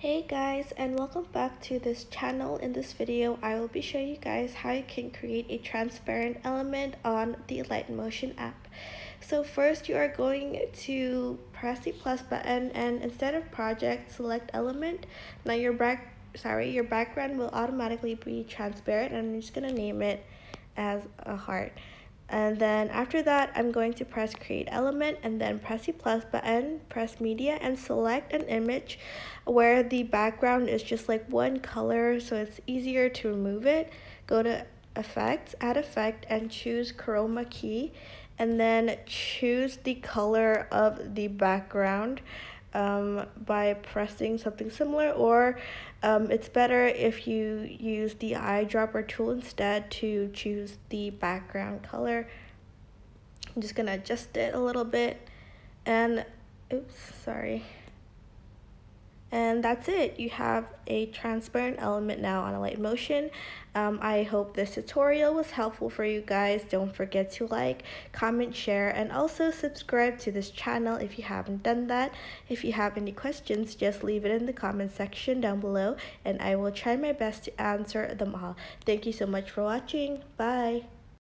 Hey guys and welcome back to this channel. In this video I will be showing you guys how you can create a transparent element on the Alight Motion app. So first you are going to press the plus button and instead of project select element. Now your back sorry your background will automatically be transparent and I'm just gonna name it as a heart and then after that I'm going to press create element and then press the plus button press media and select an image where the background is just like one color so it's easier to remove it. Go to effects add effect and choose chroma key. And then choose the color of the background um, by pressing something similar or um, it's better if you use the eyedropper tool instead to choose the background color. I'm just gonna adjust it a little bit and oops sorry and that's it. You have a transparent element now on Alight Motion. Um, i hope this tutorial was helpful for you guys. Don't forget to like comment share and also subscribe to this channel if you haven't done that. If you have any questions just leave it in the comment section down below and i will try my best to answer them all. Thank you so much for watching. Bye